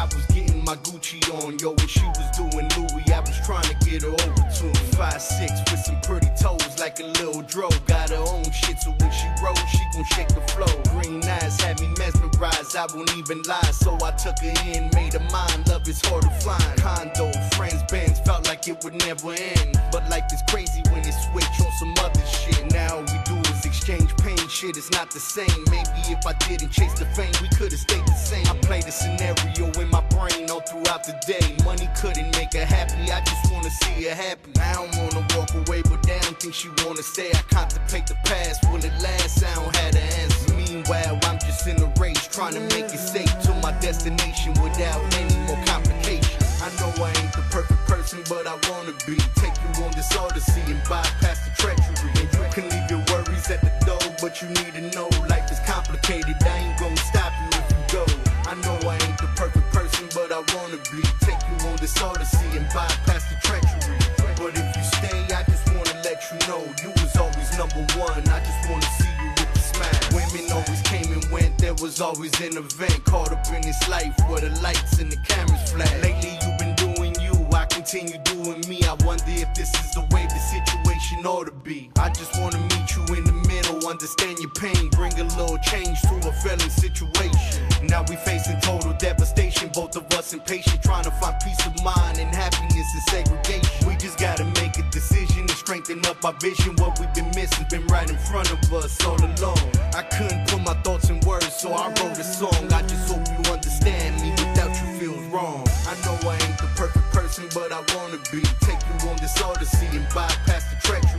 I was getting my Gucci on, yo, and she was doing Louis. I was trying to get her over to me. Five six with some pretty toes, like a little dro. Got her own shit, so when she rolls, she gon' shake the flow. Green eyes had me mesmerized, I won't even lie. So I took her in, made her mine. Love is hard to find. Condo, friends, bands, felt like it would never end. But life is crazy when it switch shit is not the same. Maybe if I didn't chase the fame, we could've stayed the same. I played a scenario in my brain all throughout the day. Money couldn't make her happy, I just wanna see her happy. I don't wanna walk away, but damn, think she wanna stay. I contemplate the past, will it last? I don't have the answer. Meanwhile, I'm just in a race, trying to make it safe to my destination without any more complications. I know I ain't the perfect person, but I wanna be. Take you on this odyssey and bypass the treachery. And you can but you need to know life is complicated. I ain't gonna stop you if you go. I know I ain't the perfect person, but I wanna be. Take you on this odyssey and bypass the treachery. But if you stay, I just wanna let you know you was always number one. I just wanna see you with the smile. Women always came and went, there was always an event caught up in this life where the lights and the cameras flash. Lately understand your pain, bring a little change to a failing situation. Now we facing total devastation, both of us impatient, trying to find peace of mind and happiness in segregation. We just gotta make a decision to strengthen up our vision. What we've been missing been right in front of us all along. I couldn't put my thoughts in words, so I wrote a song. I just hope you understand me without you feels wrong. I know I ain't the perfect person, but I wanna be. Take you on this odyssey and bypass the treachery.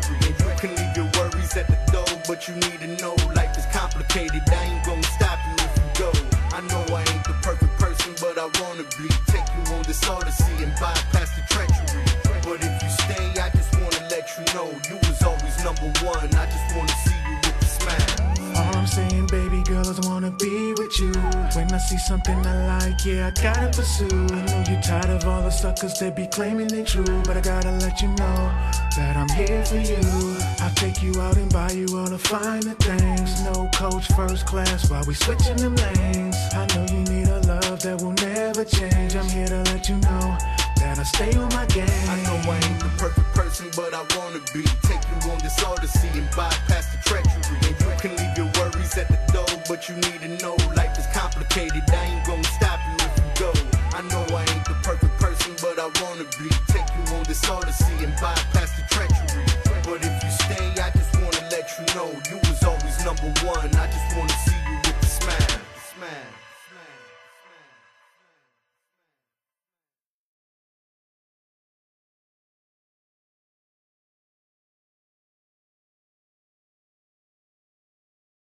Odyssey and bypass the treachery. But if you stay, I just wanna let you know you was always number one. I just wanna see you with a smile. All I'm saying, baby girl, is I wanna be with you. When I see something I like, yeah, I gotta pursue. I know you're tired of all the suckers that be claiming they true, but I gotta let you know that I'm here for you. I'll take you out and buy you all the finer things. No coach, first class, while we switching them lanes. I know you need a love that will never change. I'm here to let you know that I stay on my game. I know I ain't the perfect person, but I wanna be. Take you on this odyssey and bypass the treachery. And you can leave your worries at the door, but you need to know life is complicated. I ain't